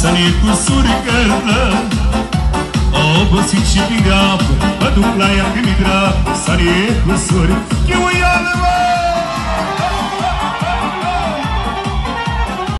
Să ne cu suricătă Obosit și din apă Mă duc la ea că mi drag Să ne cu suri